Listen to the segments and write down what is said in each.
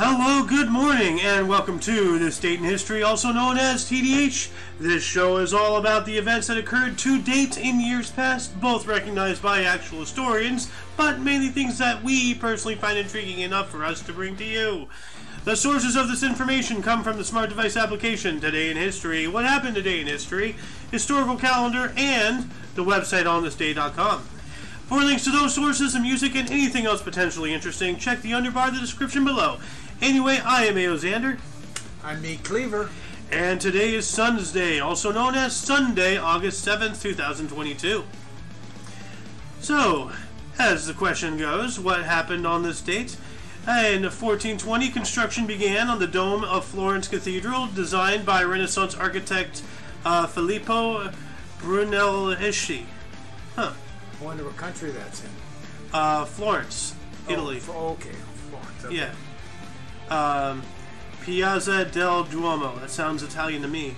Hello, good morning, and welcome to This Date in History, also known as TDH. This show is all about the events that occurred to date in years past, both recognized by actual historians, but mainly things that we personally find intriguing enough for us to bring to you. The sources of this information come from the smart device application Today in History, What Happened Today in History, Historical Calendar, and the website onthisday.com. For links to those sources and music and anything else potentially interesting, check the underbar of the description below. Anyway, I am Aeo Xander, I'm Meat Cleaver. and today is Sun's Day, also known as Sunday, August 7th, 2022. So, as the question goes, what happened on this date? In 1420, construction began on the dome of Florence Cathedral, designed by Renaissance architect uh, Filippo Brunelleschi. Huh. I wonder what country that's in. Uh, Florence, Oh, Italy. f- okay, Florence. okay. Yeah. Um, Piazza del Duomo. That sounds Italian to me.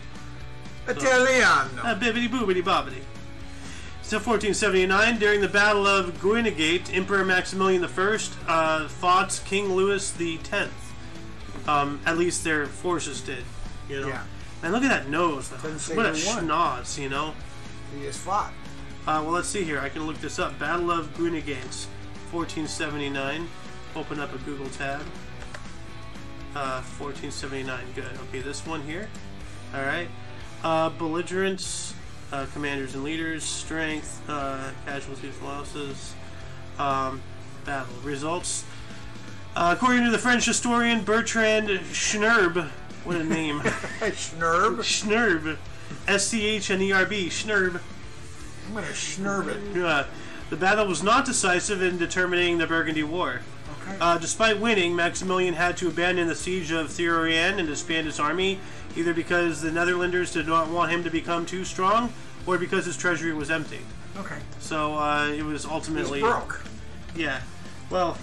Italiano. Uh, bibbity boobity bobbity. So 1479, during the Battle of Guinegate, Emperor Maximilian I uh, fought King Louis X. Um, at least their forces did. You know. Yeah. And look at that nose. What a schnoz, you know. he just fought. Uh, well, let's see here. I can look this up. Battle of Guinegate, 1479. Open up a Google tab. Uh, 1479. Good. Okay, this one here. All right. Uh, belligerents, uh, commanders and leaders, strength, uh, casualties, losses, um, battle results. Uh, according to the French historian Bertrand Schnerb, what a name, Schnurb. Schnerb, S C H N E R B, Schnerb. I'm gonna schnurb it. Uh, the battle was not decisive in determining the Burgundy War. Uh, despite winning, Maximilian had to abandon the siege of Therouanne and disband his army, either because the Netherlanders did not want him to become too strong, or because his treasury was empty. okay. So uh, it was ultimately, broke. yeah. Well,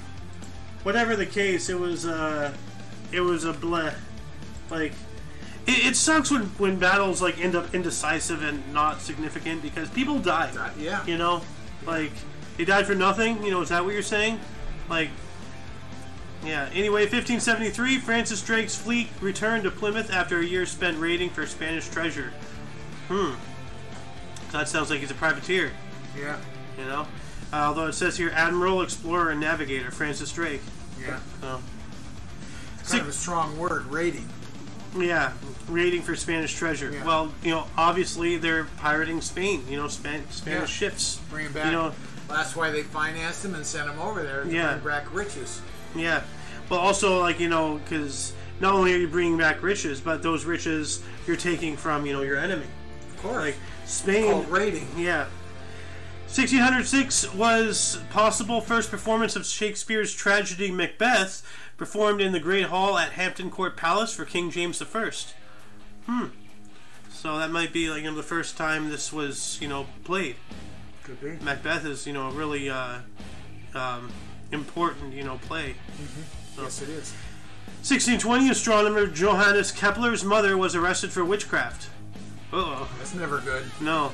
whatever the case, it was uh, it was a bleh. Like, it, it sucks when when battles like end up indecisive and not significant because people die. Yeah. You know, like they died for nothing. You know, is that what you're saying? Like, yeah. Anyway, 1573, Francis Drake's fleet returned to Plymouth after a year spent raiding for Spanish treasure. Hmm. That sounds like he's a privateer. Yeah. You know, uh, although it says here Admiral, Explorer, and Navigator Francis Drake. Yeah. So, Kind of a strong word, rating. yeah, raiding for Spanish treasure. Yeah. Well, you know, obviously they're pirating Spain. You know, Span- Spanish Yeah. ships. Bring back. You know, That's why they financed him and sent him over there to Yeah. bring back riches. Yeah, but also like you know, because not only are you bringing back riches, but those riches you're taking from you know your enemy. Of course. Like Spain. Rating. Yeah. 1606 was possible first performance of Shakespeare's tragedy Macbeth, performed in the Great Hall at Hampton Court Palace for King James I. Hmm. So that might be like you know, the first time this was you know played. Could be. Macbeth is you know really uh, um, important you know play. Yes, it is. 1620, astronomer Johannes Kepler's mother was arrested for witchcraft. Uh-oh. That's never good. No.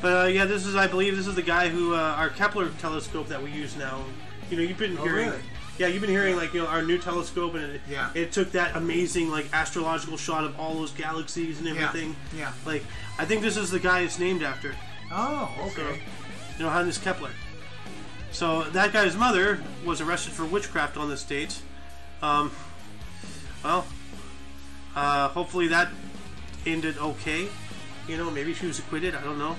But uh, yeah, this is, I believe, this is the guy who, uh, our Kepler telescope that we use now. You know, you've been Oh, hearing. really? Yeah, you've been hearing, like, you know, our new telescope, and it, Yeah. it took that amazing, like, astrological shot of all those galaxies and everything. Yeah. yeah. Like, I think this is the guy it's named after. Oh, okay. So, okay. Johannes Kepler. So that guy's mother was arrested for witchcraft on this date. Um, well, uh, hopefully that ended okay. You know, maybe she was acquitted. I don't know.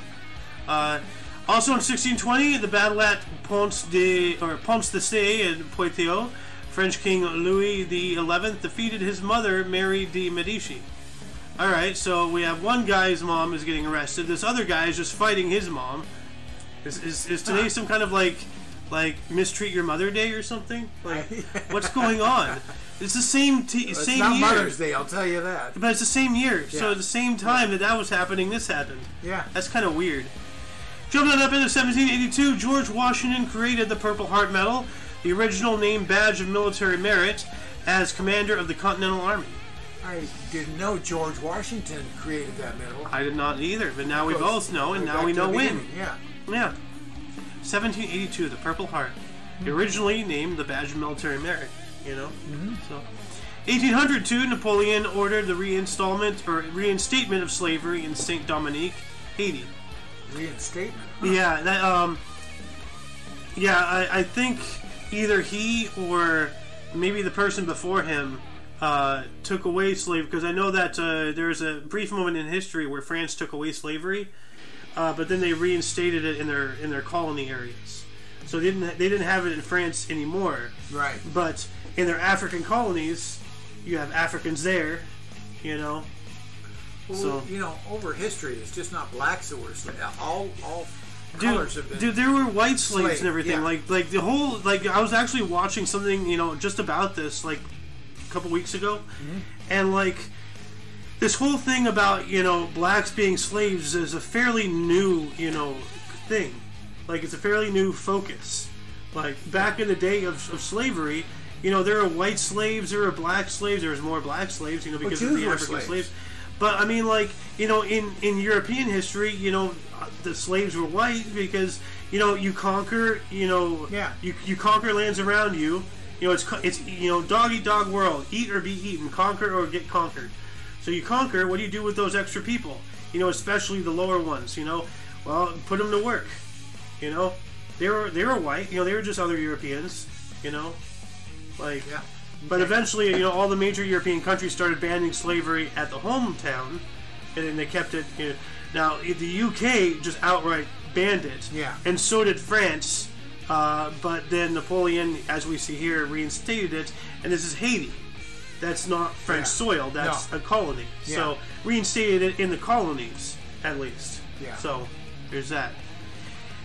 Uh, also in 1620, the battle at Ponce de or Ponce de Ce in Poitiers, French King Louis XI defeated his mother Mary de Medici. All right, so we have one guy's mom is getting arrested. This other guy is just fighting his mom. Is, is, is today some kind of like like mistreat your mother day or something? Like what's going on? It's the same t- It's same not year, Mother's Day, I'll tell you that. but it's the same year. So at the same time that that was happening, this happened. Yeah. That's kind of weird. Jumping on up into 1782, George Washington created the Purple Heart Medal, the original name badge of military merit, as commander of the Continental Army. I didn't know George Washington created that medal. I did not either, but now we both know, and now we know when. Yeah. Yeah. 1782, the Purple Heart. Originally named the Badge of Military Merit. You know, so. 1802, Napoleon ordered the reinstallment or reinstatement of slavery in Saint Dominique, Haiti. Reinstatement. huh? Yeah, that um, yeah, I, I think either he or maybe the person before him uh, took away slavery because I know that uh, there's a brief moment in history where France took away slavery, uh, but then they reinstated it in their in their colony areas. So they didn't they didn't have it in France anymore, Right. but in their African colonies, you have Africans there, you know. Well, So- you know, over history, it's just not blacks that were slaves. All all Dude, colors have been. dude, there were white slaves Slave, and everything. yeah. Like, like the whole, like, I was actually watching something, you know, just about this, like, a couple weeks ago, Mm-hmm. and like, this whole thing about you know blacks being slaves is a fairly new, you know, thing. Like, it's a fairly new focus. Like back in the day of, of slavery, you know, there were white slaves, there were black slaves, there was more black slaves, you know, because of the African slaves. slaves. But I mean, like you know, in in European history, you know, the slaves were white because you know you conquer, you know, Yeah. you you conquer lands around you. You know, it's it's you know, dog eat dog world, eat or be eaten, conquer or get conquered. So you conquer. What do you do with those extra people? You know, especially the lower ones. You know, well, put them to work. You know, they were they were white. You know, they were just other Europeans. You know, like yeah. but eventually, you know, all the major European countries started banning slavery at the hometown, and then they kept it. You know, now the UK just outright banned it, Yeah. and so did France. Uh, but then Napoleon, as we see here, reinstated it, and this is Haiti. That's not French Yeah. soil. That's No. a colony. So reinstated it in the colonies, at least. Yeah. So there's that.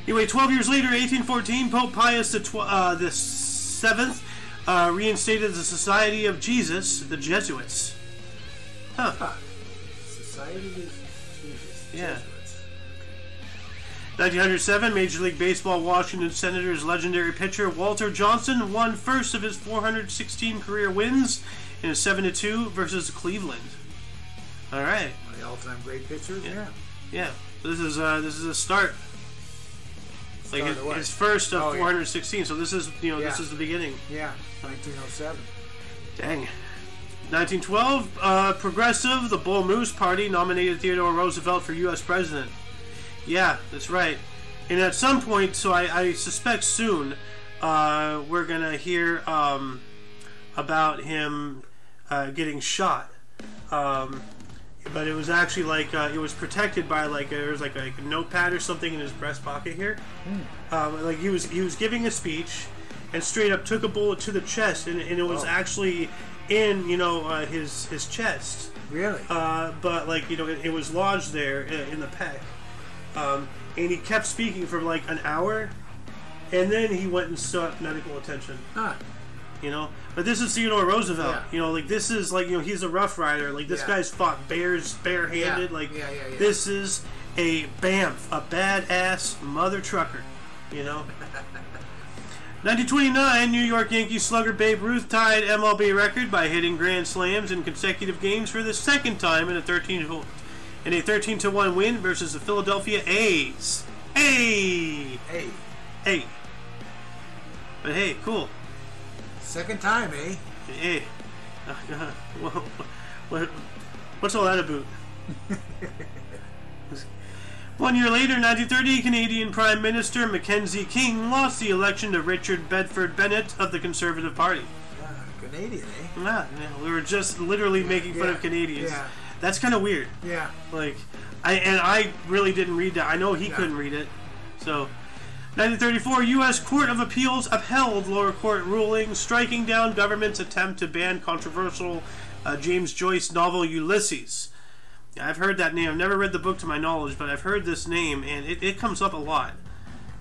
Anyway, 12 years later, 1814, Pope Pius the, tw- uh, the seventh uh, reinstated the Society of Jesus, the Jesuits. Huh. Society of Jesus. Yeah. Jesuits. 1907, Major League Baseball Washington Senators legendary pitcher Walter Johnson won first of his 416 career wins in a 7 2 versus Cleveland. All right. One of the all-time great pitchers. Yeah. Yeah. This is uh, this is a start. Like Start his, his first of Oh, yeah. 416. So this is you know this is the beginning. Yeah. 1907. Dang. 1912, uh, Progressive, the Bull Moose Party nominated Theodore Roosevelt for U.S. president. Yeah, that's right. And at some point, so I, I suspect soon, uh, we're gonna hear um, about him uh, getting shot. Um, but it was actually like uh, it was protected by like there was like a, notepad or something in his breast pocket here. Um, like he was he was giving a speech, and straight up took a bullet to the chest, and, and it was Oh. actually in you know uh, his his chest. Really? Uh, but like you know, it, it was lodged there in, in the pec, um, and he kept speaking for like an hour, and then he went and sought medical attention. huh. You know, but this is Theodore Roosevelt. Yeah. You know, like this is like you know he's a rough rider. Like this Yeah. guy's fought bears barehanded. Yeah. Like this is a bamf, a badass mother trucker. You know. 1929, New York Yankees slugger Babe Ruth tied MLB record by hitting grand slams in consecutive games for the second time in a 13 to, in a 13 to 1 win versus the Philadelphia A's. Hey, Hey. hey. But hey, cool. Second time, eh? Hey, what, what, what's all that about? One year later, 1930, Canadian Prime Minister Mackenzie King lost the election to Richard Bedford Bennett of the Conservative Party. Ah, Canadian, eh? Ah, yeah, we were just literally making fun Yeah, of Canadians. yeah. That's kind of weird. Yeah. Like, I and I really didn't read that. I know he Yeah. couldn't read it. So, 1934, U.S. Court of Appeals upheld lower court ruling striking down government's attempt to ban controversial uh, James Joyce novel Ulysses. I've heard that name. I've never read the book to my knowledge, but I've heard this name, and it, it comes up a lot.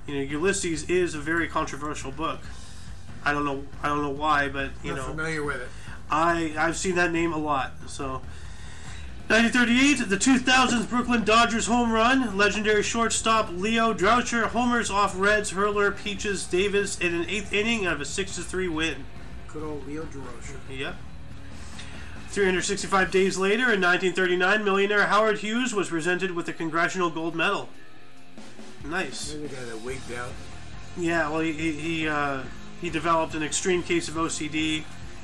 You know, Ulysses is a very controversial book. I don't know. I don't know why, but you Not know, familiar with it. I I've seen that name a lot. So, 1938, the 2000s Brooklyn Dodgers home run. Legendary shortstop Leo Durocher homers off Reds hurler Peaches Davis in an eighth inning of a 6-3 win. Good old Leo Durocher. Yep. 365 days later, in 1939, millionaire Howard Hughes was presented with the Congressional Gold Medal. Nice. The guy that wigged out. Yeah, well, he he he, uh, he developed an extreme case of OCD.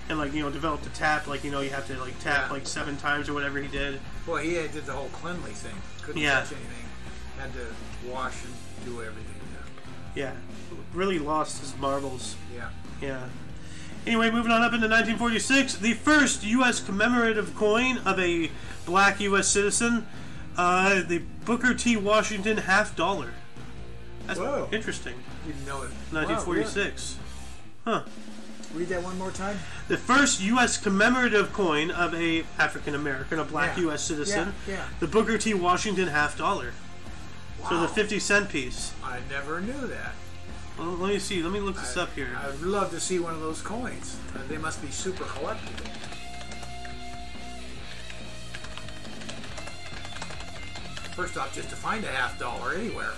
And like you know developed a tap. Like you know you have to like tap Yeah. like seven times or whatever he did. Well, he did the whole cleanly thing. Couldn't Yeah. touch anything. Had to wash and do everything. Yeah, really lost his marbles. Yeah. Yeah. Anyway, moving on up into 1946, the first U.S. commemorative coin of a black U.S. citizen, uh, the Booker T. Washington half dollar. That's Whoa. interesting. Didn't know it. 1946. Huh. Wow, yeah. Read that one more time. The first U.S. commemorative coin of a African American, a black Yeah. U.S. citizen, Yeah, yeah. the Booker T. Washington half dollar. So the 50 cent piece. I never knew that. Well, let me see. Let me look this I- up here. I'd love to see one of those coins. Uh, they must be super collectible. First off, just to find a half dollar anywhere.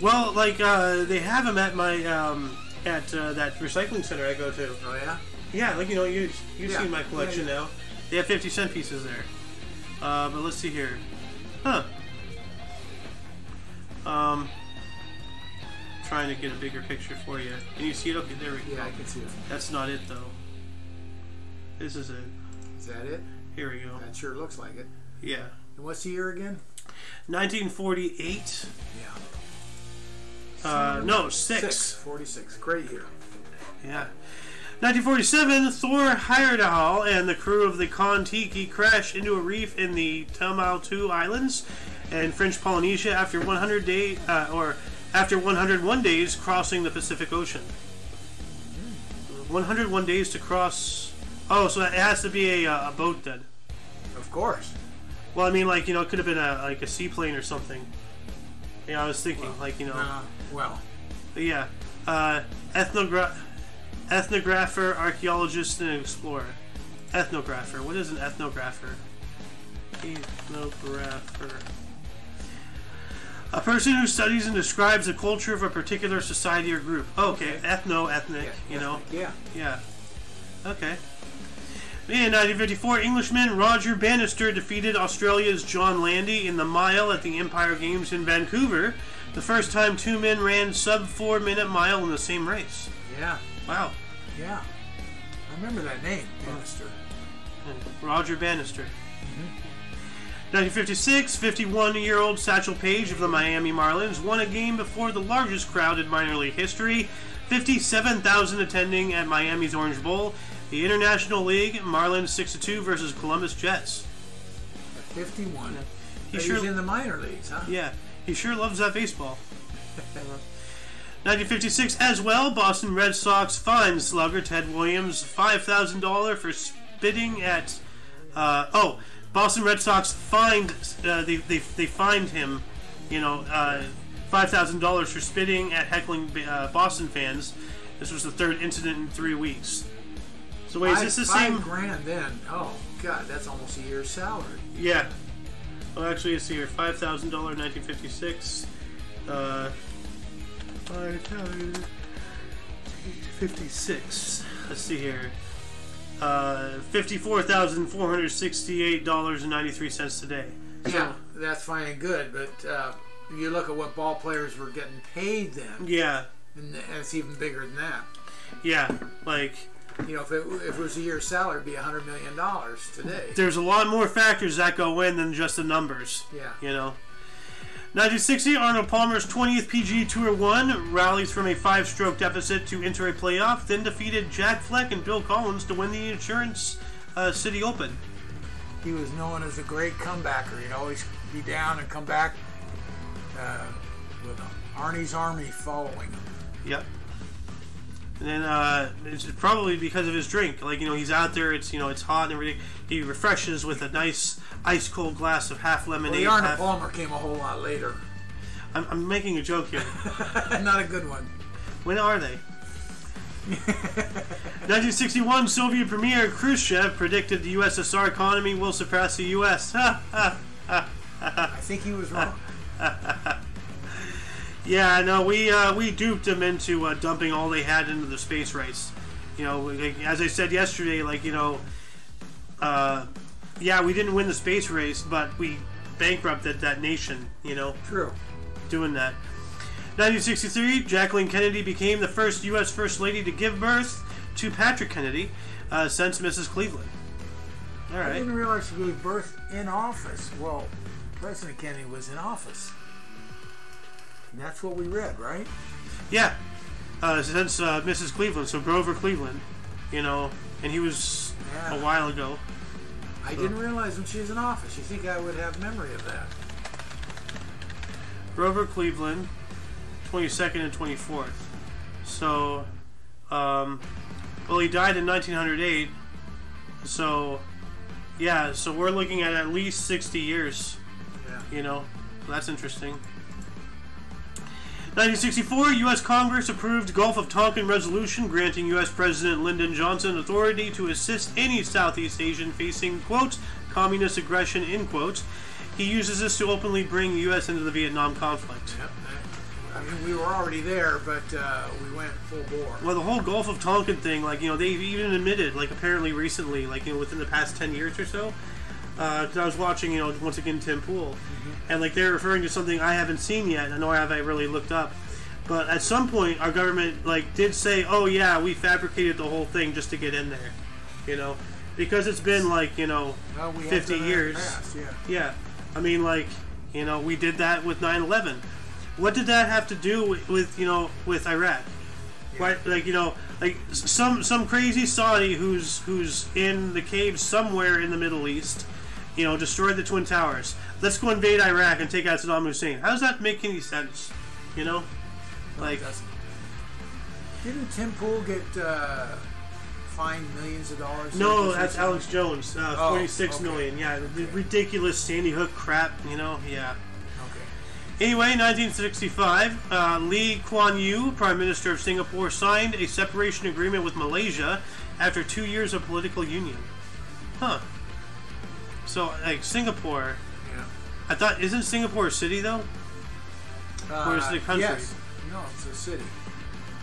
Well, like uh, they have them at my um, at uh, that recycling center I go to. Oh yeah. Yeah, like you know, you you've Yeah, seen my collection yeah, yeah. now. They have fifty cent pieces there. Uh, but let's see here. Huh. Um, trying to get a bigger picture for you. Can you see it? Okay, there we go. Yeah, I can see it. That's not it though. This is it. Is that it? Here we go. That sure looks like it. Yeah. And what's the year again? 1948. Yeah. Uh, no, six. Six. 46. Great year. Yeah. 1947, Thor Heyerdahl and the crew of the Kon-Tiki crashed into a reef in the Tuamotu Islands and French Polynesia after 100 day uh, or after 101 days crossing the Pacific Ocean. 101 days to cross. Oh, so it has to be a, uh, a boat then. Of course. Well, I mean, like you know, it could have been a like a seaplane or something. Yeah, I was thinking, like you know. Uh, well, Yeah. Uh, ethnogra- ethnographer, archaeologist, and explorer. Ethnographer. What is an ethnographer? Ethnographer. A person who studies and describes the culture of a particular society or group. Okay, Okay. ethno, ethnic, yeah, you know? Yeah. Yeah. Okay. In 1954, Englishman Roger Bannister defeated Australia's John Landy in the mile at the Empire Games in Vancouver, the first time two men ran sub four minute mile in the same race. Yeah. Wow. Yeah. I remember that name, Bannister. Roger Bannister. Mm-hmm. 1956, 51 year old Satchel Paige of the Miami Marlins won a game before the largest crowd in minor league history 57,000 attending at Miami's Orange Bowl. The International League, Marlins 6 2 versus Columbus Jets. At 51. He sure- He's in the minor leagues, huh? Yeah, he sure loves that baseball. 1956 as well, Boston Red Sox fined slugger Ted Williams $5,000 for spitting at. Uh, oh, Boston Red Sox fined. Uh, they, they, they fined him, you know, uh, $5,000 for spitting at heckling uh, Boston fans. This was the third incident in three weeks. So wait, is this the five same? grand then. Oh, God, that's almost a year's salary. Yeah. Well, actually, it's here. Five thousand dollar, nineteen fifty six. Uh, five thousand fifty six. Let's see here. Uh, fifty-four thousand four hundred sixty-eight dollars and ninety-three cents today. Yeah, that's fine and good, but uh, you look at what ball players were getting paid then, Yeah, and it's even bigger than that. yeah. Like, You know, if it, if it was a year's salary, it'd be a hundred million dollars today. there's a lot more factors that go in than just the numbers. Yeah. You know. 1960, Arnold Palmer's 20th PG Tour 1 rallies from a five stroke deficit to enter a playoff, then defeated Jack Fleck and Bill Collins to win the Insurance uh, City Open. He was known as a great comebacker. He'd always be down and come back uh, with Arnie's army following him. Yep. And then uh, it's probably because of his drink. Like, you know, he's out there, it's, you know, it's hot and everything. He refreshes with a nice ice cold glass of half Well, lemonade. the Arnold half- Palmer came a whole lot later. I'm, I'm making a joke here. Not a good one. When are they? 1961 Soviet Premier Khrushchev predicted the USSR economy will surpass the US. I think he was wrong. yeah, no, we uh, we duped them into uh, dumping all they had into the space race. You know, like, as I said yesterday, like you know, uh, yeah, we didn't win the space race, but we bankrupted that nation. You know, True. doing that. 1963, Jacqueline Kennedy became the first U.S. First Lady to give birth to Patrick Kennedy. uh, since Mrs. Cleveland. All right. I didn't realize she gave birth in office. Well, President Kennedy was in office. And that's what we read, right? Yeah. Uh, since uh, Mrs. Cleveland, so Grover Cleveland, you know, and he was Yeah. a while ago. I didn't realize when she was in office. You think I would have memory of that? Grover Cleveland, 22nd and 24th. So, um, well, he died in 1908. So, yeah, so we're looking at at least 60 years, Yeah. you know. So that's interesting. 1964, U.S. Congress approved Gulf of Tonkin resolution granting U.S. President Lyndon Johnson authority to assist any Southeast Asian facing, quote, communist aggression, end quote. He uses this to openly bring the U.S. into the Vietnam conflict. Yep. I mean, we were already there, but uh, we went full bore. Well, the whole Gulf of Tonkin thing, like, you know, they've even admitted, like, apparently recently, like, you know, within the past 10 years or so, Uh, because I was watching, you know, once again, Tim Pool, mm-hmm. and, like, they're referring to something I haven't seen yet. I know I haven't really looked up. But at some point, our government, like, did say, oh, yeah, we fabricated the whole thing just to get in there, you know? Because it's been, like, you know, Well, we 50 done that in the years. past, yeah. Yeah, I mean, like, you know, we did that with 9/11. What did that have to do with, with you know, with Iraq? Right, like you know, like some some crazy Saudi who's who's in the caves somewhere in the Middle East, you know, destroyed the twin towers. Let's go invade Iraq and take out Saddam Hussein. How does that make any sense? You know, like Didn't Tim Pool get uh, fined millions of dollars? no, that's? Alex Jones, uh, Oh, forty-six okay. million. Yeah, the ridiculous Sandy Hook crap. You know, yeah. Okay. Anyway, 1965, uh, Lee Kuan Yew, Prime Minister of Singapore, signed a separation agreement with Malaysia after two years of political union. Huh. So, like, Singapore, Yeah. I thought, isn't Singapore a city, though? Or is it a country? Uh, Yes. No, it's a city.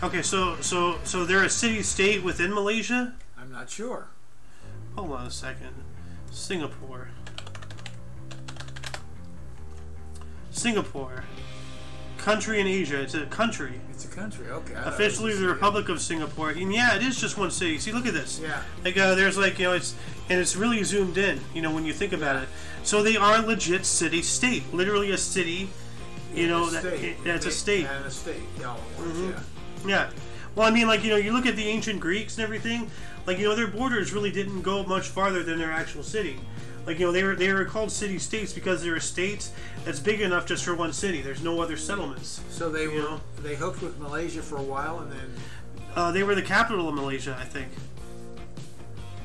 Okay, so, so, so they're a city-state within Malaysia? I'm not sure. Hold on a second. Singapore. Singapore. Country in Asia. It's a country. It's a country. Okay. I thought it was Officially, the. Republic of Singapore, and yeah, it is just one city. See, look at this. Yeah. Like, uh, there's like you know, it's and it's really zoomed in. You know, when you think about Yeah. it, so they are legit city-state, literally a city. You know, A that, state. it- that's a state. And a state. Yeah. Mm-hmm. yeah. Yeah. Well, I mean, like you know, you look at the ancient Greeks and everything. Like you know, their borders really didn't go much farther than their actual city. Like you know, they were they were called city-states because they're a state that's big enough just for one city. There's no other settlements. So they were know? they hooked with Malaysia for a while, and then Uh, they were the capital of Malaysia, I think.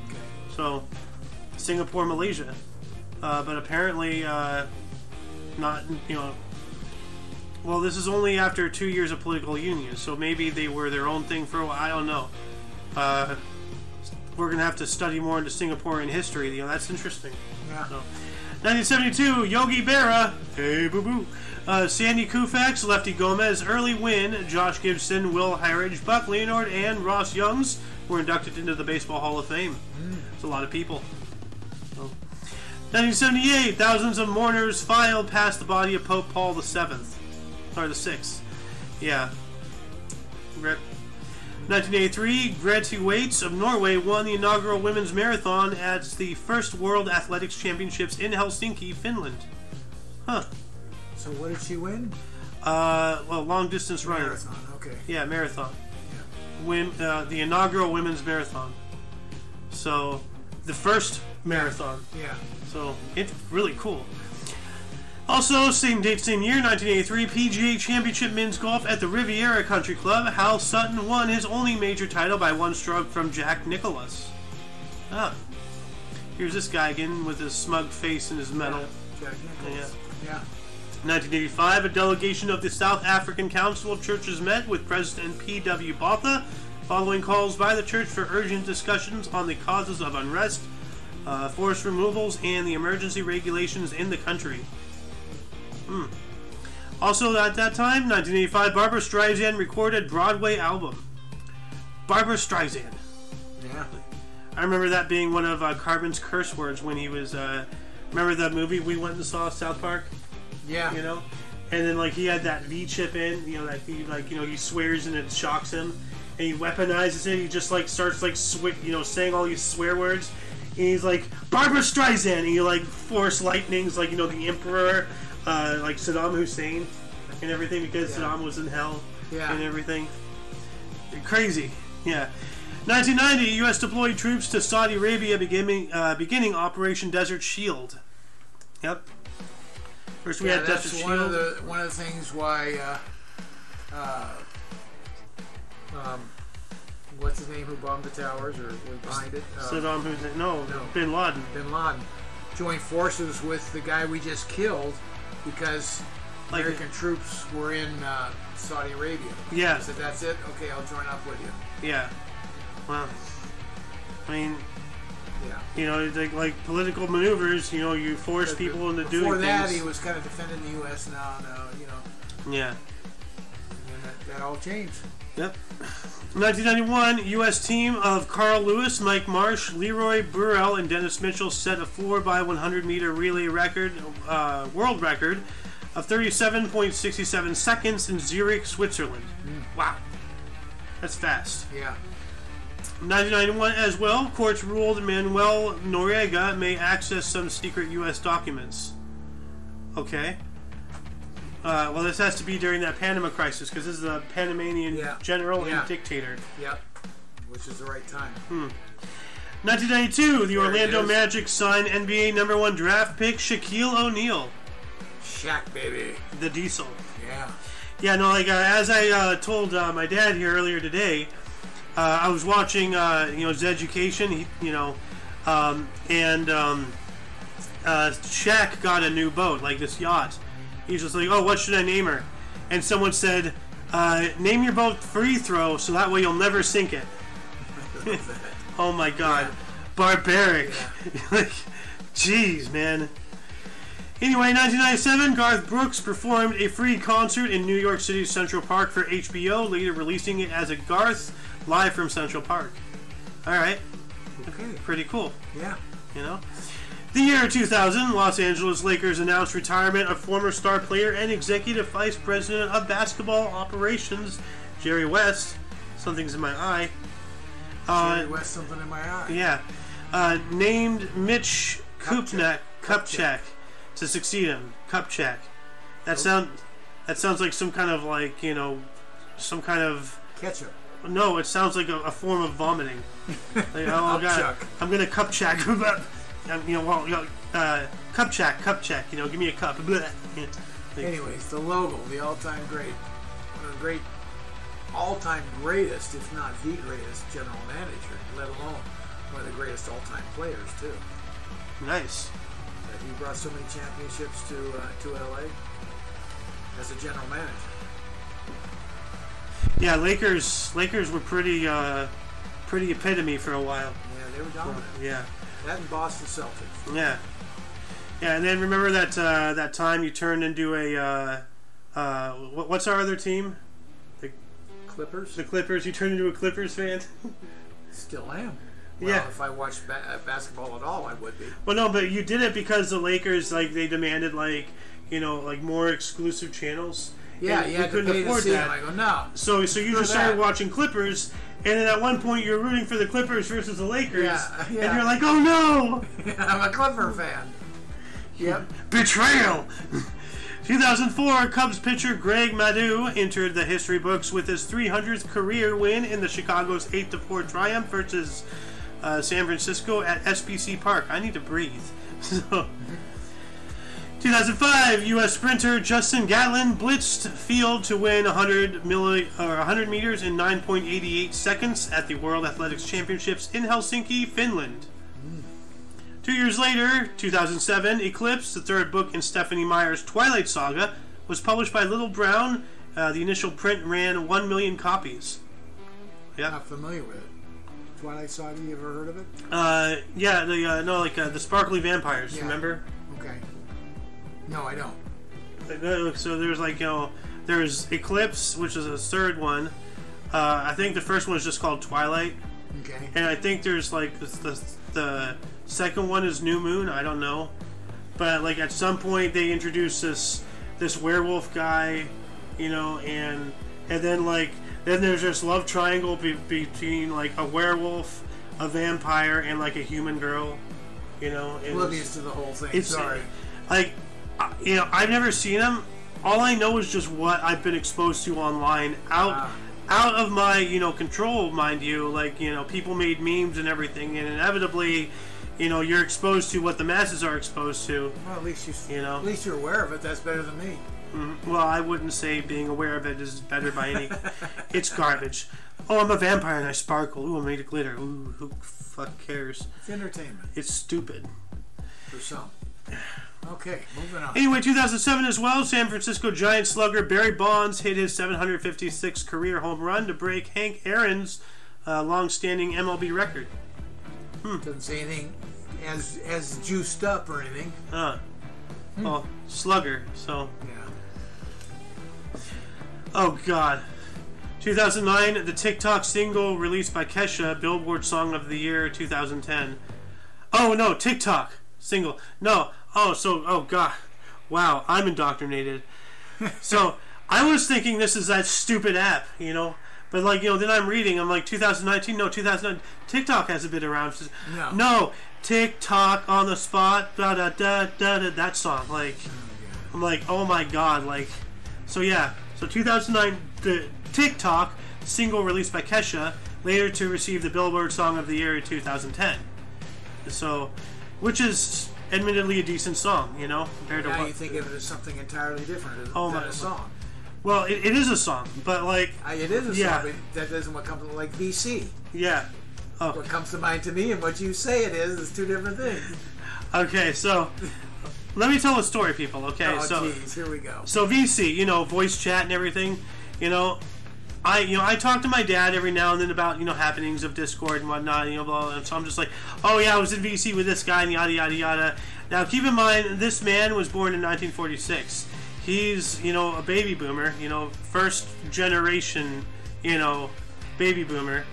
okay. So, Singapore, Malaysia. Uh, but apparently, uh, not, you know. Well, this is only after two years of political union, so maybe they were their own thing for a while. I don't know. We're going to have to study more into Singaporean history. You know, that's interesting. Yeah. So, 1972, Yogi Berra, hey boo boo. Uh, Sandy Koufax, Lefty Gomez, Early Wynn, Josh Gibson, Will Harridge, Buck Leonard, and Ross Youngs were inducted into the Baseball Hall of Fame. It's a lot of people. So, 1978, thousands of mourners filed past the body of Pope Paul VII. Or the 6th. Yeah. Rip. 1983, Grete Waitz of Norway won the inaugural women's marathon at the first World Athletics Championships in Helsinki, Finland. Huh. So what did she win? Uh, well, long distance runner. Marathon. Okay. Yeah, marathon. Yeah. Win, uh, the inaugural women's marathon. So, the first marathon. Yeah. So, it's really cool. Also, same date, same year, 1983, PGA Championship Men's Golf at the Riviera Country Club. Hal Sutton won his only major title by one stroke from Jack Nicklaus. Ah. Here's this guy again with his smug face and his medal. Jack Nicklaus. Yeah. 1985, a delegation of the South African Council of Churches met with President P.W. Botha following calls by the church for urgent discussions on the causes of unrest, uh, forest removals, and the emergency regulations in the country. Hmm. Also, at that time, 1985, Barbara Streisand recorded Broadway album. Barbara Streisand. Yeah. I remember that being one of uh, Cartman's curse words when he was. Uh, remember that movie we went and saw, South Park? Yeah. you know and then like he had that v chip in you know that he like you know he swears and it shocks him and he weaponizes it. He just like starts like swi you know, saying all these swear words. And he's like Barbara Streisand, and he like force lightnings, like you know, the Emperor, uh, like Saddam Hussein, and everything because Yeah. Saddam was in hell Yeah. and everything. Crazy, yeah. 1990, U.S. deployed troops to Saudi Arabia, beginning uh, beginning Operation Desert Shield. Yep. First we yeah, had that's Desert one Shield. of the one of the things why. Uh, uh, um, what's his name? Who bombed the towers or was behind it? Uh, Saddam Hussein. No, No. Bin Laden. Bin Laden joined forces with the guy we just killed because Like- American troops were in uh, Saudi Arabia. Yeah. He said, "That's it. Okay, I'll join up with you." Yeah. Well, I mean, Yeah. you know, like, like political maneuvers. You know, you force people into doing things. Before that, he was kind of defending the U.S. Now, no, you know, yeah. and then that, that all changed. Yep. 1991, U.S. team of Carl Lewis, Mike Marsh, Leroy Burrell, and Dennis Mitchell set a 4 by 100 meter relay record, uh, world record, of 37.67 seconds in Zurich, Switzerland. Wow. That's fast. Yeah. 1991 as well, courts ruled Manuel Noriega may access some secret U.S. documents. Okay. Uh, well, this has to be during that Panama crisis because this is a Panamanian Yeah. general Yeah. and dictator. Yep. Which is the right time. 1992, the There Orlando. Magic signed NBA number one draft pick Shaquille O'Neal, Shaq, baby. the Diesel. Yeah. Yeah, no, like uh, as I uh, told uh, my dad here earlier today, uh, I was watching, uh, you know, his education, he, you know, um, and um, uh, Shaq got a new boat, like this yacht. He's just like, oh, what should I name her? And someone said, uh, name your boat Free Throw, so that way you'll never sink it. oh my God, barbaric! like, jeez, man. Anyway, 1997, Garth Brooks performed a free concert in New York City's Central Park for HBO, later releasing it as a Garth live from Central Park. All right, Okay. pretty cool, Yeah. you know. The year 2000, Los Angeles Lakers announced retirement of former star player and executive vice president of basketball operations, Jerry West. Something's in my eye. Uh, Jerry West, something in my eye. yeah. Uh, named Mitch Kupchak, Kupchak to succeed him. Kupchak. That sound that sounds like some kind of like, you know, some kind of Ketchup. no, it sounds like a, a form of vomiting. Like, oh god, I'm gonna Kupchak. Um, you know, well, you know, uh, Kupchak, Kupchak. You know, give me a cup. Blah. Yeah. Like, Anyways, the logo, the all-time great, one of the great, all-time greatest, if not the greatest general manager, let alone one of the greatest all-time players too. nice. That he brought so many championships to uh, to LA as a general manager. Yeah, Lakers. Lakers were pretty, uh, pretty epitome for a while. Yeah, they were dominant. Yeah. That and Boston Celtics. Yeah, yeah, and then remember that uh, that time you turned into a uh, uh, what's our other team? The Clippers. The Clippers. You turned into a Clippers fan. Still am. Well, Yeah. if I watched ba- uh, basketball at all, I would be. well, no, but you did it because the Lakers like they demanded like you know like more exclusive channels. Yeah, you we couldn't afford that. I go, no. So so you just started watching Clippers, and then at one point you're rooting for the Clippers versus the Lakers, Yeah, and you're like, oh no, I'm a Clipper fan. Yep. betrayal. 2004, Cubs pitcher Greg Maddux entered the history books with his 300th career win in the Chicago's 8-4 triumph versus uh, San Francisco at SBC Park. I need to breathe. So, 2005, U.S. sprinter Justin Gatlin blitzed field to win 100 milli, or 100 meters in 9.88 seconds at the World Athletics Championships in Helsinki, Finland. Two years later, 2007, Eclipse, the third book in Stephenie Meyer's Twilight Saga, was published by Little Brown. Uh, the initial print ran 1 million copies. Yeah. Not familiar with it. Twilight Saga, you ever heard of it? Uh, yeah, the, uh, no, like uh, the Sparkly Vampires, Yeah. remember? Okay. No, I don't. So there's like, you know, there's Eclipse, which is a third one. Uh, I think the first one is just called Twilight. Okay. And I think there's like the, the, the second one is New Moon. I don't know, but like at some point they introduce this this werewolf guy, you know, and and then like then there's this love triangle be- between like a werewolf, a vampire, and like a human girl. You know, and Oblivious to the whole thing. it's Sorry. like you know I've never seen them. All I know is just what I've been exposed to online, out Ah. out of my you know control, mind you. Like you know, people made memes and everything, and inevitably, you know, you're exposed to what the masses are exposed to. Well, at least you, You know. at least you're aware of it. That's better than me. Well, I wouldn't say being aware of it is better by any. it's garbage. Oh, I'm a vampire and I sparkle. Ooh, I'm made of glitter. Ooh, who fuck cares? It's entertainment It's stupid. for some. Okay, moving on. Anyway, 2007 as well, San Francisco Giants slugger Barry Bonds hit his 756th career home run to break Hank Aaron's uh, long-standing MLB record. Doesn't say anything as as juiced up or anything. Uh, Oh, slugger. So, Yeah. oh god. 2009, the TikTok single released by Kesha, Billboard Song of the Year 2010. Oh no, TikTok single. No. Oh, so oh god. Wow, I'm indoctrinated. so, I was thinking this is that stupid app, you know. But like, you know, then I'm reading, I'm like 2019, no, 2009. TikTok has a bit around No. No, TikTok on the spot, da da da da da that song. Like I'm like, oh my god, like so yeah. So 2009 the TikTok single released by Kesha, later to receive the Billboard Song of the Year in 2010. So which is admittedly a decent song, you know, compared to Now what you think of it as something entirely different than Oh, my- a song. Well, it, it is a song, but like It is a Yeah. song, but that doesn't what comes to like VC. yeah. Oh, What comes to mind to me and what you say it is is two different things. okay, so let me tell a story, people. Okay, oh, so jeez, here we go. So VC, you know, voice chat and everything, you know, I you know I talk to my dad every now and then about you know happenings of Discord and whatnot, you know, blah, blah, and so I'm just like, oh yeah, I was in VC with this guy and yada yada yada. Now keep in mind, this man was born in 1946. He's you know a baby boomer, you know, first generation, you know, baby boomer,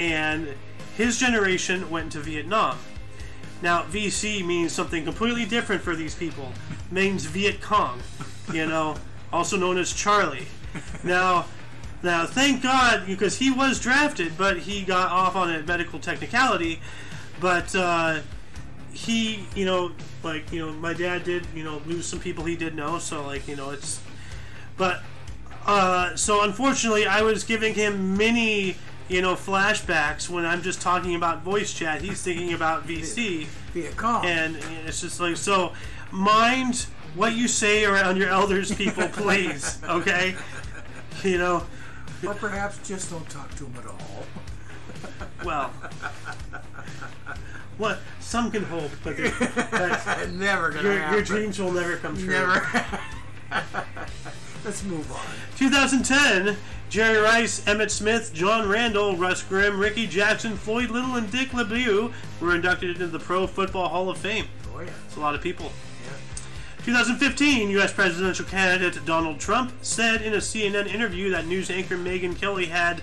and his generation went to Vietnam. Now, VC means something completely different for these people. It means Viet Cong, you know, also known as Charlie. Now, now, thank God because he was drafted, but he got off on a medical technicality. But uh, he, you know, like you know, my dad did, you know, lose some people he did know. So like, you know, it's. But uh, so unfortunately, I was giving him many, you know, flashbacks when I'm just talking about voice chat. He's thinking about VC, Viet Cong. and it's just like so. Mind what you say around your elders, people, please. Okay, you know. Or perhaps just don't talk to him at all. Well, what some can hope, but they- that's, Never gonna your, happen. your dreams will never come true. Never. Let's move on. 2010, Jerry Rice, Emmitt Smith, John Randle, Russ Grimm, Rickey Jackson, Floyd Little, and Dick LeBeau were inducted into the Pro Football Hall of Fame. Oh yeah. It's a lot of people. Yeah. 2015, U.S. presidential candidate Donald Trump said in a CNN interview that news anchor Megyn Kelly had,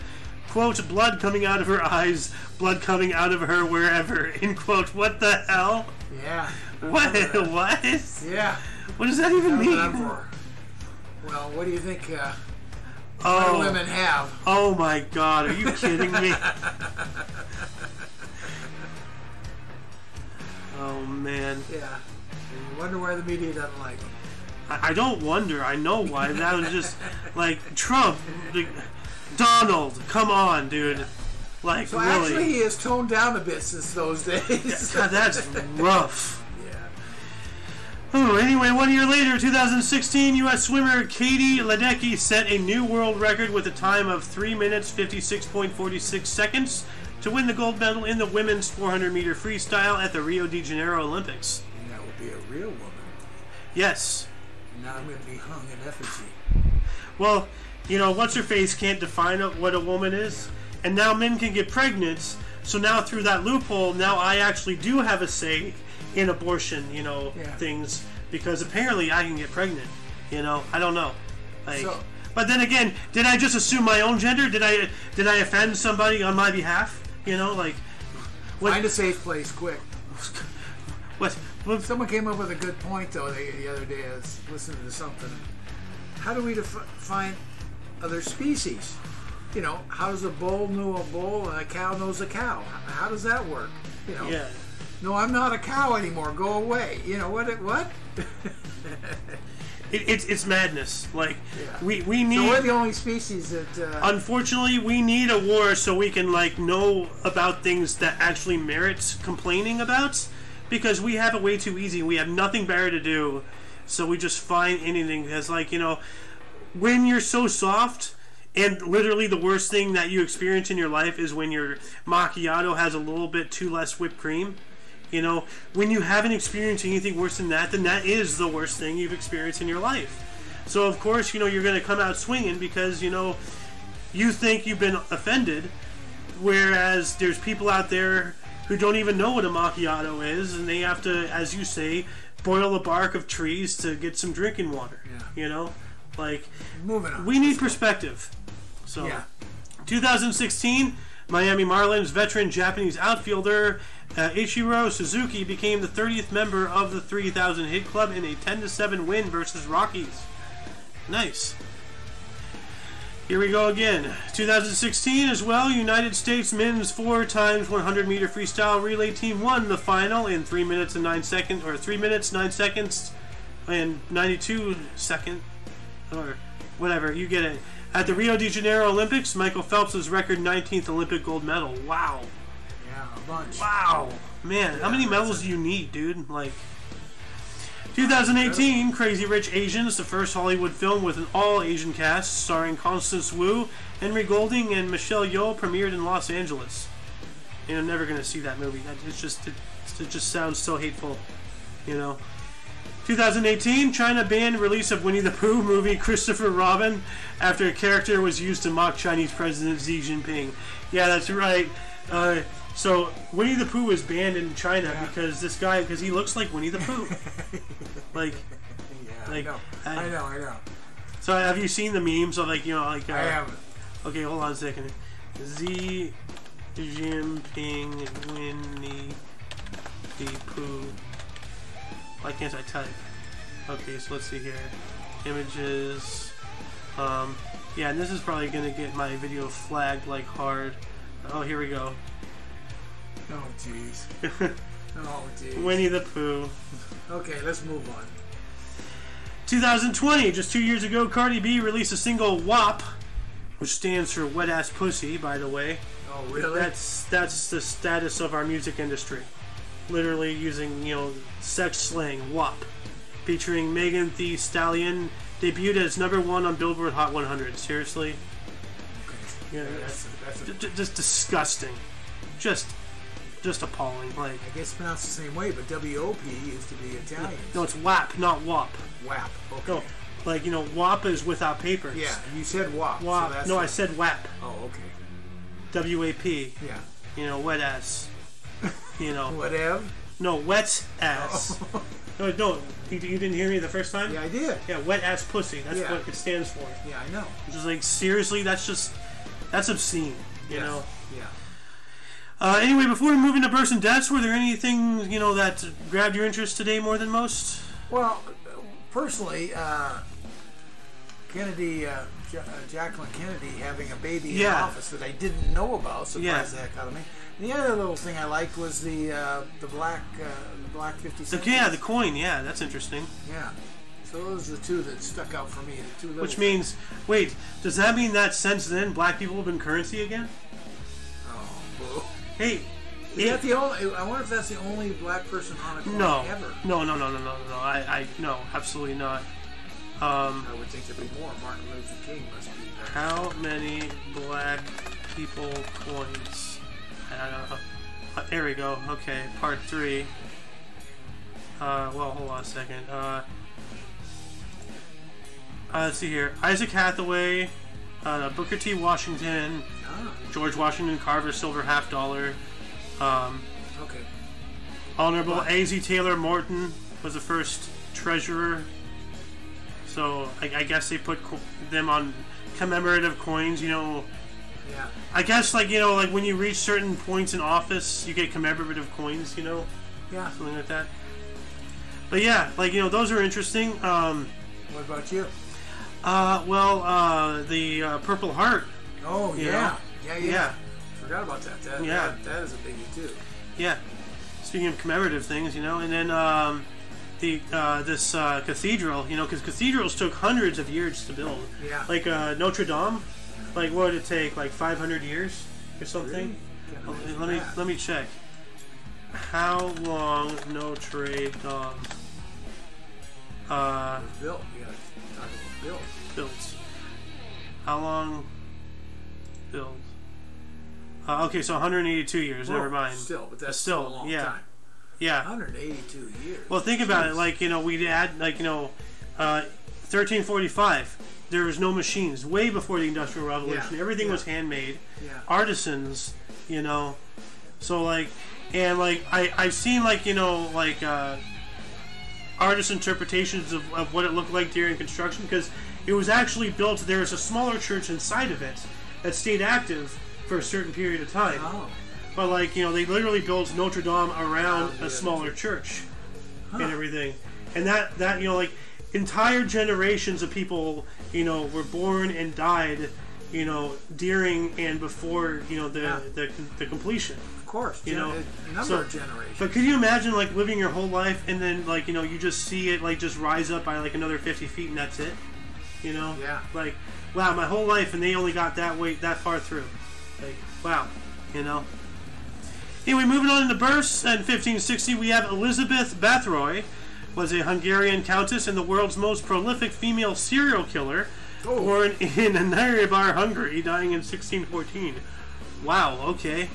quote, blood coming out of her eyes, blood coming out of her wherever, end quote. What the hell? Yeah. What? That. what? Yeah. What does that even mean? Well, what do you think uh, Oh, women have? oh my God! Are you kidding me? oh man, Yeah. Wonder why the media doesn't like them. I, I don't wonder. I know why. That was just like Trump, like, Donald. Come on, dude. Like So really? actually, he has toned down a bit since those days. God, that's rough. yeah. Oh, anyway, one year later, 2016, U.S. swimmer Katie Ledecky set a new world record with a time of 3 minutes 56.46 seconds to win the gold medal in the women's 400 meter freestyle at the Rio de Janeiro Olympics. And that would be a real woman. Yes. Now I'm going to be hung in effigy. Well, you know, what's her face can't define what a woman is, and now men can get pregnant. So now through that loophole, now I actually do have a say in abortion, you know, Yeah. things because apparently I can get pregnant. You know, I don't know. Like, So- but then again, did I just assume my own gender? Did I did I offend somebody on my behalf? You know, like what? Find a safe place, quick. what, what Someone came up with a good point though the, the other day. I was listening to something. How do we defi- define other species? you know, how does a bull know a bull and a cow knows a cow? How, does that work? You know, Yeah. no, I'm not a cow anymore. Go away. You know what? What? It, it's it's madness. Like Yeah. we we so need. we're the only species that. Uh, Unfortunately, we need a war so we can like know about things that actually merit complaining about, because we have it way too easy. We have nothing better to do, so we just find anything. Because like you know, when you're so soft, and literally the worst thing that you experience in your life is when your macchiato has a little bit too less whipped cream. You know, when you haven't experienced anything worse than that, then that is the worst thing you've experienced in your life. So of course, you know you're going to come out swinging because you know you think you've been offended, whereas there's people out there who don't even know what a macchiato is, and they have to, as you say, boil the bark of trees to get some drinking water. Yeah. You know, like moving on. we need perspective. So, Yeah. 2016, Miami Marlins veteran Japanese outfielder uh, Ichiro Suzuki became the 30th member of the 3,000 hit club in a 10 7 win versus Rockies. Nice. Here we go again. 2016 as well. United States men's four times 100 meter freestyle relay team won the final in three minutes and nine seconds, or three minutes nine seconds and 92 second, or whatever. You get it. At the Rio de Janeiro Olympics, Michael Phelps' record 19th Olympic gold medal. Wow. Yeah, a bunch. Wow, man, how many medals do you need, dude? Like, 2018, Crazy Rich Asians, the first Hollywood film with an all-Asian cast starring Constance Wu, Henry Golding, and Michelle Yeoh, premiered in Los Angeles. And I'm never gonna see that movie. It's just, it, it just sounds so hateful, you know. 2018, China banned release of Winnie the Pooh movie Christopher Robin after a character was used to mock Chinese President Xi Jinping. Yeah, that's right. Uh, so Winnie the Pooh was banned in China Yeah. because this guy, because he looks like Winnie the Pooh. like, Yeah, Like, I know. I- I know. I know. so have you seen the memes of like you know like? Uh, I haven't. Okay, hold on a second. Xi Jinping Winnie the Pooh. Why can't I type? Okay, so let's see here. Images. Um, yeah, and this is probably gonna get my video flagged like hard. Oh, here we go. Oh, jeez. Oh, jeez. Winnie the Pooh. Okay, let's move on. 2020, just two years ago, Cardi B released a single WAP, which stands for Wet Ass Pussy, by the way. Oh, really? That's that's the status of our music industry. Literally using you know sex slang WAP, featuring Megan Thee Stallion, debuted as number one on Billboard Hot 100. Seriously. Yeah, that's, that's a, j- j- just disgusting, just just appalling. Like I guess pronounced the same way, but WOP used to be Italian. no, it's WAP, not WAP. WAP. Okay. No, like you know WAP is without papers. Yeah, you said WAP. so WAP. that's no, I said WAP. Oh, okay. W A P. Yeah. You know, wet ass. You know, Whatever. no, wet ass. Oh. No, no, you, you didn't hear me the first time. Yeah, I did. Yeah, wet ass pussy. That's Yeah. what it stands for. Yeah, I know. Which is like seriously, that's just that's obscene. You Yes. know. Yeah. Uh, anyway, before we move into births and deaths, were there anything you know that grabbed your interest today more than most? Well, personally, uh, Kennedy, uh, Ja- uh, Jacqueline Kennedy having a baby in Yeah. office that I didn't know about surprised Yeah. the heck out of me. And the other little thing I liked was the uh, the black uh, the black fifty The, yeah, the coin. Yeah, that's interesting. yeah. Those are the two that stuck out for me. The two Which means, wait, does that mean that since then black people have been currency again? Oh. Hey, Is hey, that the only? I wonder if that's the only black person on a coin no, ever. no, no, no, no, no, no. I, I, no, absolutely not. Um, I would think there'd be more. Martin Luther King must be there. how many black people coins? I don't know. Uh, there we go. Okay, part three. Uh, well, hold on a second. Uh, uh, let's see here. Isaac Hathaway, uh, Booker T. Washington, Ah, George Washington Carver silver half dollar. Um, okay. Honorable Azie Taylor Morton was the first treasurer. So I, I guess they put them on commemorative coins. You know, Yeah. I guess like you know, like when you reach certain points in office, you get commemorative coins. You know, Yeah. something like that. But yeah, like you know, those are interesting. Um, What about you? Uh, well, uh, the uh, Purple Heart Oh yeah. yeah, yeah, Yeah. Forgot about that. That, Yeah. that, that is a biggie too. Yeah. Speaking of commemorative things, you know, and then um, the uh, this uh, cathedral, you know, because cathedrals took hundreds of years to build. Yeah. Like uh, Notre Dame, like what did it take? Like 500 years or something? Oh, Let me that. let me check. How long Notre Dame uh, built. You gotta talk about built. Built? How long built? Uh, okay, so 182 years. Well, never mind. Still, but that's Still, still, a long yeah. time. Yeah. 182 years. Well, think about it. Like you know, we'd add like you know, uh, 1345. There was no machines. Way before the Industrial Revolution, Yeah, everything yeah. was handmade. yeah. Artisans, you know. So like, and like I I've seen like you know like uh, artist interpretations of, of what it looked like during construction because it was actually built. There was a smaller church inside of it that stayed active for a certain period of time. Oh, But like you know, they literally built Notre Dame around oh, yeah. a smaller church and everything, and that that you know like entire generations of people you know were born and died you know during and before you know the Yeah. the, the completion. of course. You know, uh, a number so- of generations. But could you imagine like living your whole life and then like you know you just see it like just rise up by like another fifty feet and that's it, you know? Yeah. Like, wow, my whole life and they only got that way that far through. Like, wow, you know. Anyway, moving on to births in 1560, we have Elizabeth Báthory, was a Hungarian countess and the world's most prolific female serial killer, Oh. born in Naribar, Hungary, dying in 1614. Wow. Okay.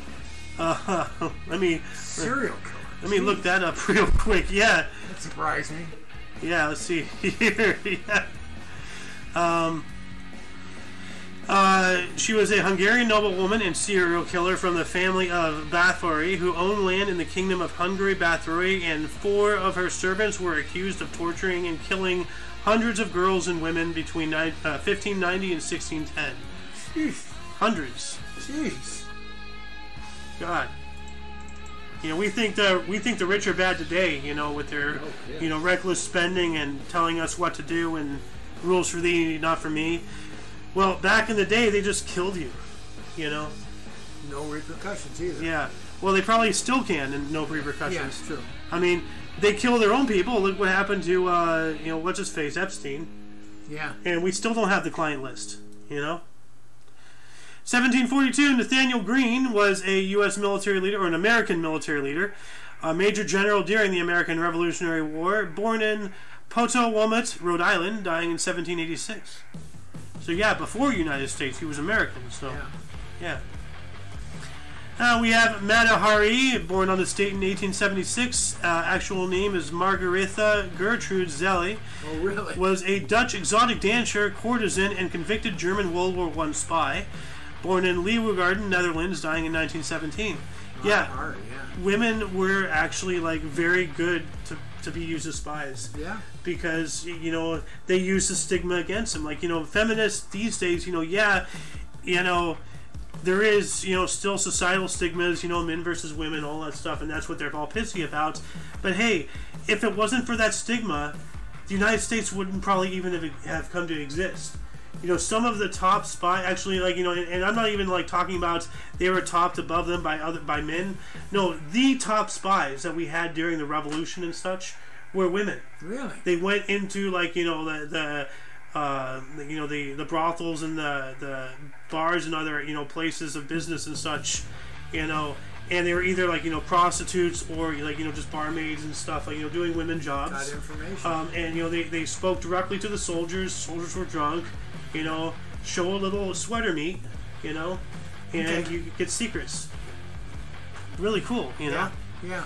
Uh, let me Serial killer. let me look that up real quick. Yeah. That surprised me. Yeah, let's see here. yeah. Um, uh, she was a Hungarian noblewoman and serial killer from the family of Bathory, who owned land in the kingdom of Hungary, Bathory, and four of her servants were accused of torturing and killing hundreds of girls and women between ni- uh, 1590 and 1610. Jeez. Hundreds. Jeez. God. You know, we think the we think the rich are bad today. You know, with their Oh, yeah. you know reckless spending and telling us what to do and rules for thee, not for me. Well, back in the day, they just killed you. You know. No repercussions either. Yeah. Well, they probably still can, and no repercussions. Yeah, it's true. I mean, they kill their own people. Look what happened to uh, you know what's his face Epstein, Yeah. and we still don't have the client list. You know. 1742, Nathaniel Greene was a U.S. military leader, or an American military leader, a major general during the American Revolutionary War, born in Potawatomi, Rhode Island, dying in 1786. So yeah, before United States, he was American. So Yeah. yeah. Uh, we have Mata Hari, born on this date in 1876. Uh, actual name is Margaretha Gertrude Zelle. Oh, really? Was a Dutch exotic dancer, courtesan, and convicted German World War I spy. Born in Leeuwarden, Netherlands, dying in 1917. Yeah, yeah. Women were actually like very good to, to be used as spies Yeah. because you know they use the stigma against them. Like you know, feminists these days, you know, yeah, you know, there is you know still societal stigmas, you know, men versus women, all that stuff, and that's what they're all pissy about. But hey, if it wasn't for that stigma, the United States wouldn't probably even have, have come to exist. You know, some of the top spy actually, like you know, and, and I'm not even like talking about they were topped above them by other by men. No, the top spies that we had during the revolution and such were women Really? they went into like you know the the uh, you know the the brothels and the the bars and other you know places of business and such, you know, and they were either like you know prostitutes or like you know just barmaids and stuff like you know doing women jobs. Got information. Um, and you know they, they spoke directly to the soldiers. Soldiers were drunk, you know, show a little sweater meat, you know, and Okay. you get secrets. Really cool, you know. yeah. Yeah.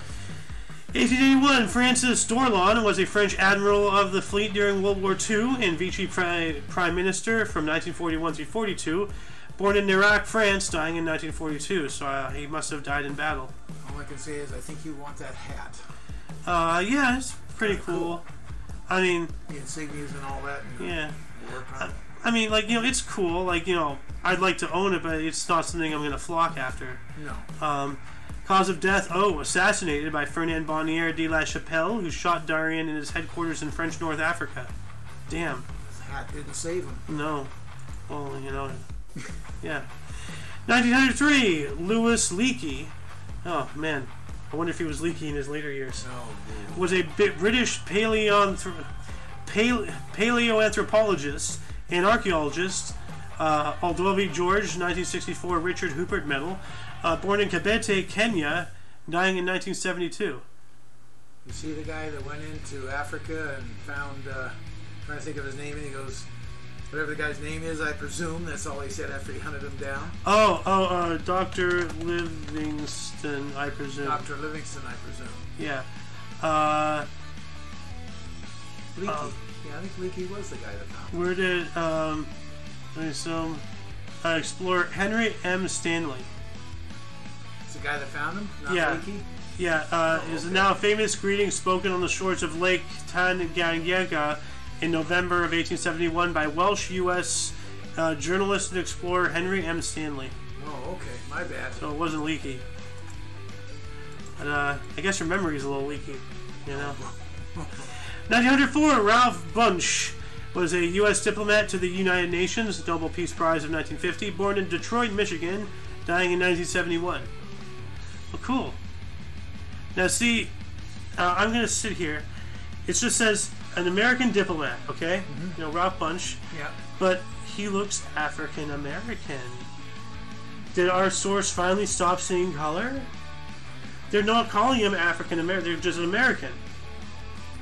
1881, Francis Darlan was a French admiral of the fleet during World War II and Vichy Pri- Prime Minister from 1941 to 42. Born in Nérac, France, dying in 1942, so uh, he must have died in battle. All I can say is I think you want that hat. Uh, yeah, it's pretty cool. cool. I mean, The insignias and all that. And yeah. Work on it. I mean, like, you know, it's cool. Like, you know, I'd like to own it, but it's not something I'm going to flock after. No. Um, cause of death, oh, assassinated by Fernand Bonnier de la Chapelle, who shot Darlan in his headquarters in French North Africa. Damn. Hat didn't save him. No. Well, you know, Yeah. 1903, Louis Leakey. Oh man, I wonder if he was leaky in his later years. Oh. Was a bit British paleoanthro- pale- paleoanthropologist and archaeologist. Uh, Olduvai Gorge, 1964 Richard Hubbard Medal. Uh, born in Kabete, Kenya, dying in 1972. You see the guy that went into Africa and found, uh, trying to think of his name, and he goes, whatever the guy's name is, I presume, that's all he said after he hunted him down. Oh, oh, uh, Dr. Livingstone, I presume. Dr. Livingstone, I presume. Yeah. Uh, Leakey. Um, yeah, I think Leakey was the guy that found him. where did, um, there's some, uh, explorer Henry M. Stanley. It's the guy that found him, not Yeah. Leakey? Yeah, uh, Oh, is a okay. now famous greeting spoken on the shores of Lake Tanganyika in November of 1871 by Welsh U.S. Uh, journalist and explorer Henry M. Stanley. Oh, okay. My bad. So it wasn't leaky. But, uh, I guess your memory's a little leaky, you know. 1904, Ralph Bunche was a U.S. diplomat to the United Nations, Nobel Peace Prize of 1950, born in Detroit, Michigan, dying in 1971. Well, cool. Now, see, uh, I'm going to sit here. It just says an American diplomat, okay? You know, Ralph Bunche, Yeah. but he looks African American. Did our source finally stop seeing color? They're not calling him African American. They're just an American.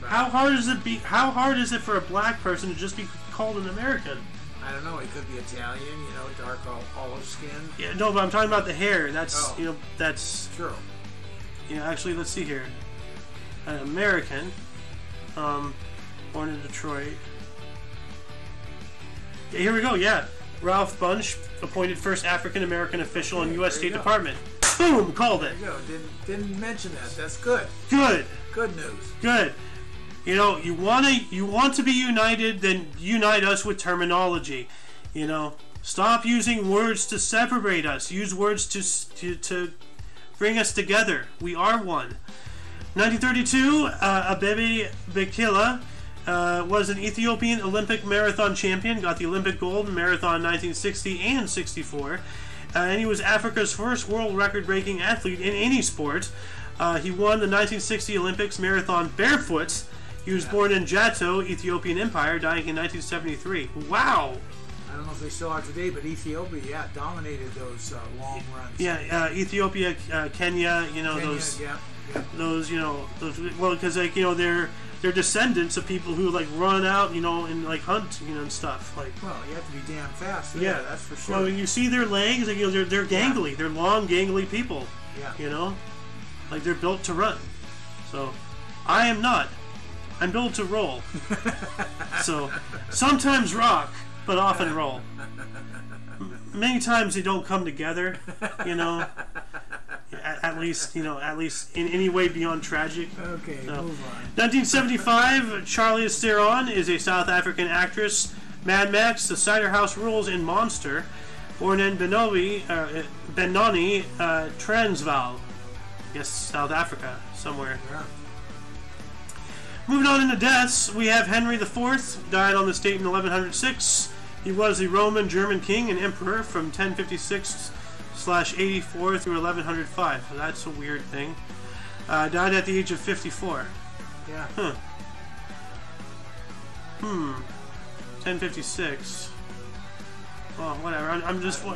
How hard is it be? How hard is it for a black person to just be called an American? I don't know. It could be Italian, you know, dark olive skin. Yeah, no, but I'm talking about the hair. That's Oh. you know, that's True. you know. Actually, let's see here. An American, um, born in Detroit. Yeah, here we go. Yeah, Ralph Bunche, appointed first African American official in U.S. State go. Department. Boom, called it. There you go. Didn't didn't mention that. That's good. Good. Good news. Good. You know, you want to you want to be united, then unite us with terminology. You know, stop using words to separate us. Use words to to, to bring us together. We are one. 1932, uh, Abebe Bikila uh, was an Ethiopian Olympic marathon champion. Got the Olympic gold in marathon 1960 and 64. Uh, and he was Africa's first world record-breaking athlete in any sport. Uh, he won the 1960 Olympics marathon barefoot. He was born in Jato, Ethiopian Empire, dying in 1973. Wow! I don't know if they still are today, but Ethiopia, yeah, dominated those uh, long runs. Yeah, uh, Ethiopia, uh, Kenya, you know Kenya, those. yeah, yeah. those you know those well because like you know they're they're descendants of people who like run out you know and like hunt you know and stuff like Well, you have to be damn fast. yeah, Yeah, that's for sure. well you see their legs like you know they're they're gangly they're long gangly people yeah. you know like they're built to run so I am not I'm built to roll so sometimes rock but often roll many times they don't come together you know at, at least you know at least in any way beyond tragic Okay, No. move on. 1975, Charlize Theron is a South African actress. Mad Max, The Cider House Rules, and Monster. Born in Benoni, uh, Benoni, uh, Transvaal. Yes, South Africa, somewhere. Yeah. Moving on into deaths, we have Henry IV, died on this date in 1106. He was the Roman German king and emperor from 1056 slash 84 through 1105. So that's a weird thing. Uh, died at the age of 54. Yeah. Huh. Hmm. 1056. Well, whatever. I'm, I'm just. yeah,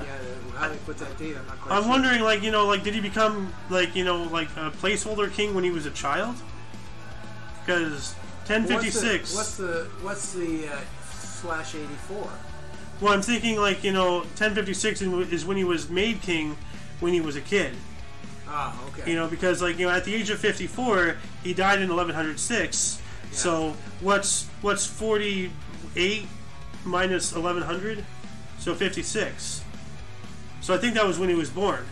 how they put that date, I'm not quite I'm sure. wondering, like, you know, like, did he become, like, you know, like a placeholder king when he was a child? Because 1056. What's the what's the, what's the uh, slash 84? Well, I'm thinking, like, you know, 1056 is when he was made king when he was a kid. Ah, okay. You know, because, like, you know, at the age of 54, he died in 1106. Yeah. So what's what's 48 minus 1100? So 56. So I think that was when he was born.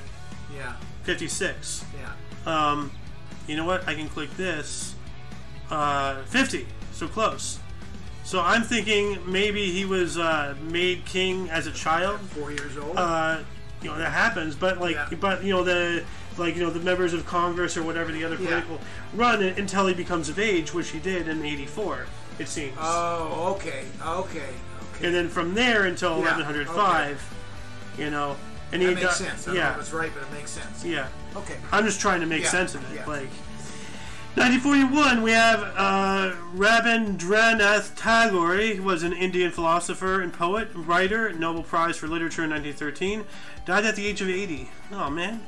yeah, 56. yeah. Um, you know what? I can click this. Uh, 50. So close. So I'm thinking maybe he was uh, made king as a child. Four years old. Uh, you know that happens, but like, Yeah. but you know the like you know the members of Congress or whatever the other Yeah. political run it until he becomes of age, which he did in '84. It seems. oh, okay, okay, okay. and then from there until Yeah, 1105, You know, and he That makes got- sense. I Yeah, it's right, but it makes sense. yeah. Okay. I'm just trying to make Yeah, sense of it. yeah. Like 1941, we have uh, Rabindranath Tagore. He was an Indian philosopher and poet, writer, Nobel Prize for Literature in 1913. Died at the age of 80. Oh man.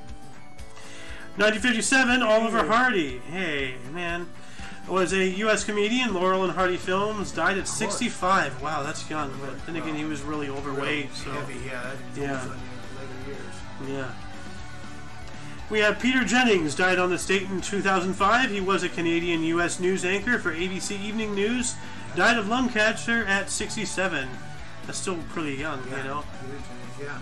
1957, Oliver Hardy. Hey man, was a U.S. comedian. Laurel and Hardy Films. Died at 65. Wow, that's young. But then again, he was really overweight. So Heavy, yeah. Yeah. was in later years. yeah. We have Peter Jennings, died on this date in 2005. He was a Canadian U.S. news anchor for ABC Evening News. Died of lung cancer at 67. That's still pretty young, you know. Yeah.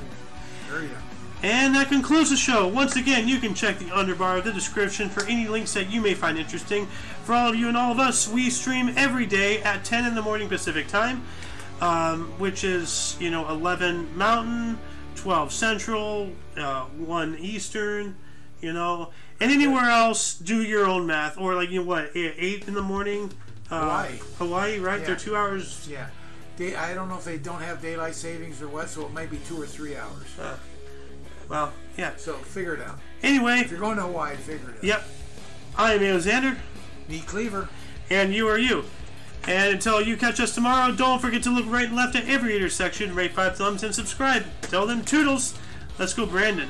Very young. And that concludes the show. Once again, you can check the underbar of the description for any links that you may find interesting. For all of you and all of us, we stream every day at 10 in the morning Pacific time, um, which is, you know, 11 Mountain, 12 Central, uh, 1 Eastern, you know. And anywhere else, do your own math. Or, like, you know what, 8 in the morning? Uh, Hawaii. Hawaii, right? Yeah. They're two hours. Yeah. Day, I don't know if they don't have daylight savings or what, so it might be two or three hours. Well, yeah. So figure it out. Anyway, If you're going to Hawaii, figure it out. yep. I am Alexander. Meet Cleaver. and you are you. And until you catch us tomorrow, don't forget to look right and left at every intersection, rate five thumbs, and subscribe. Tell them toodles. Let's go, Brandon.